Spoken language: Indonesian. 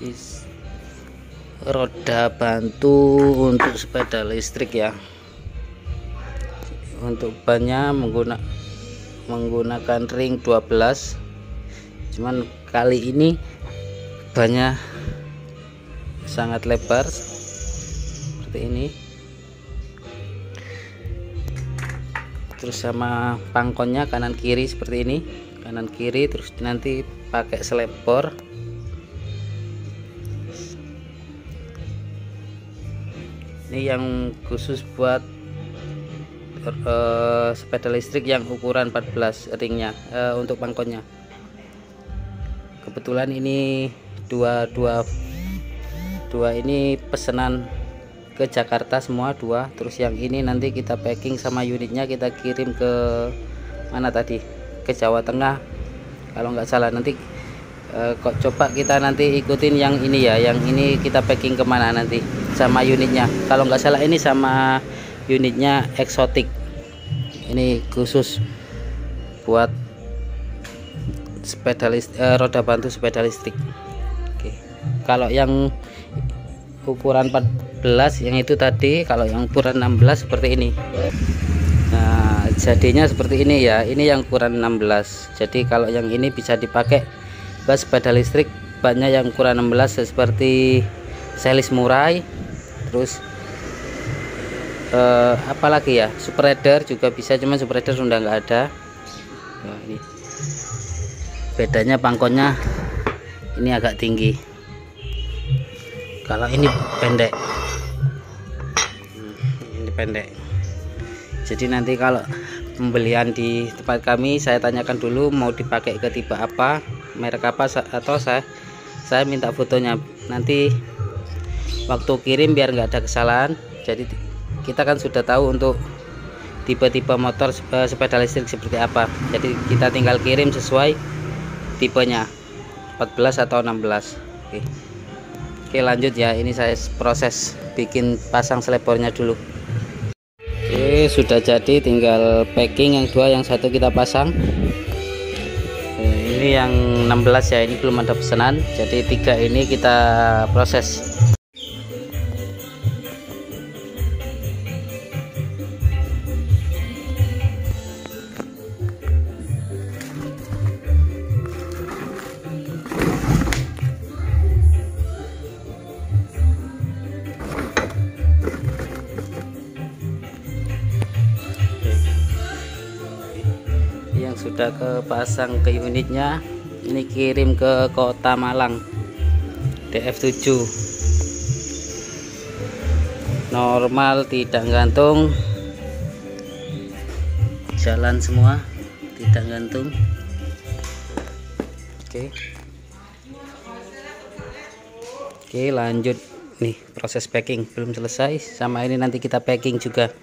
Is roda bantu untuk sepeda listrik ya. Untuk bannya menggunakan menggunakan ring 12 cuman kali ini bannya sangat lebar seperti ini. Terus sama pangkonnya kanan kiri seperti ini. Kanan kiri terus nanti pakai selepor ini yang khusus buat uh, sepeda listrik yang ukuran 14 ringnya uh, untuk pangkonnya kebetulan ini dua dua dua ini pesanan ke Jakarta semua dua. Terus yang ini nanti kita packing sama unitnya kita kirim ke mana tadi? Ke Jawa Tengah. Kalau nggak salah nanti uh, kok coba kita nanti ikutin yang ini ya. Yang ini kita packing ke mana nanti sama unitnya. Kalau nggak salah ini sama unitnya eksotik. Ini khusus buat sepeda list, eh, roda bantu sepeda listrik Oke. kalau yang ukuran 14 yang itu tadi kalau yang ukuran 16 seperti ini. Nah jadinya seperti ini ya. Ini yang ukuran 16 jadi kalau yang ini bisa dipakai buat sepeda listrik banyak yang ukuran 16 seperti selis murai terus uh, apalagi ya? Spreader juga bisa cuman spreader sudah nggak ada. Nah, ini. Bedanya pangkonnya ini agak tinggi. Kalau ini pendek. Hmm, ini pendek. Jadi nanti kalau pembelian di tempat kami saya tanyakan dulu mau dipakai ke tipe apa merek apa atau saya saya minta fotonya. Nanti waktu kirim biar nggak ada kesalahan. Jadi kita kan sudah tahu untuk tipe-tipe motor sepeda listrik seperti apa. Jadi kita tinggal kirim sesuai tipenya 14 atau 16 oke. Oke lanjut ya. Ini saya proses bikin pasang selepornya dulu. Oke sudah jadi. Tinggal packing yang dua yang satu kita pasang. Ini yang 16 ya. Ini belum ada pesanan. Jadi tiga ini kita proses sudah kepasang ke unitnya ini kirim ke kota Malang DF7 normal tidak gantung. Jalan semua tidak gantung. Oke. Oke lanjut. Nih proses packing belum selesai. Sama ini nanti kita packing juga